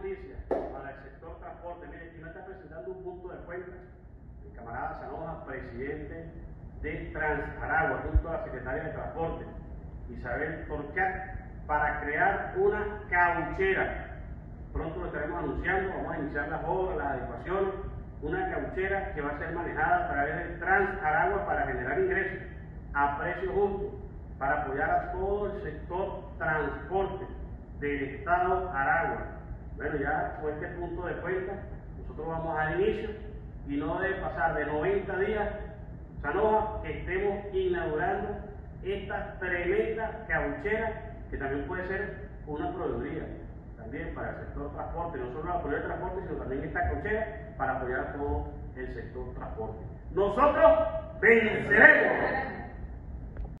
para el sector transporte. Mire, aquí me está presentando un punto de cuenta. El camarada Sanoja, presidente de Transaragua, junto a la secretaria de Transporte, Isabel Torcat, para crear una cauchera. Pronto lo estaremos anunciando, vamos a iniciar las obras, las adecuaciones. Una cauchera que va a ser manejada a través de Transaragua para generar ingresos a precio justo, para apoyar a todo el sector transporte del Estado Aragua. Bueno, ya con este punto de cuenta, nosotros vamos al inicio y no debe pasar de 90 días, Sanoja, que estemos inaugurando esta tremenda cauchera que también puede ser una proveeduría también para el sector transporte, no solo apoyar el transporte, sino también esta cauchera para apoyar a todo el sector transporte. Nosotros venceremos.